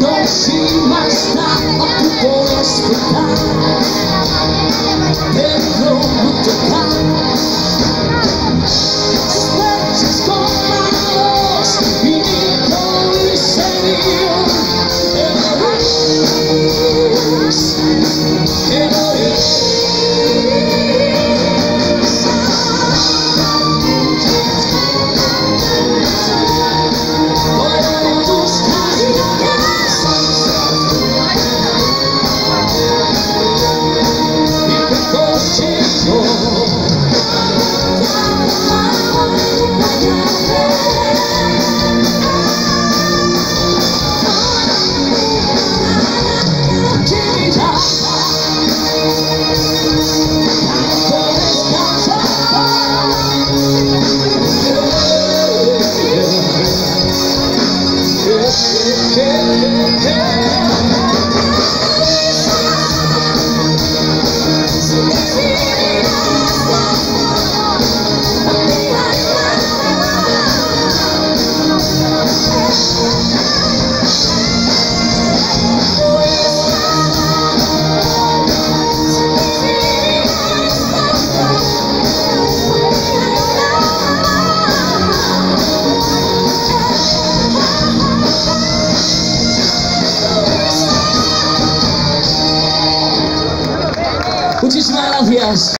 Nosi masta, a tu puedes pecar Pero yeah, yeah. Yes.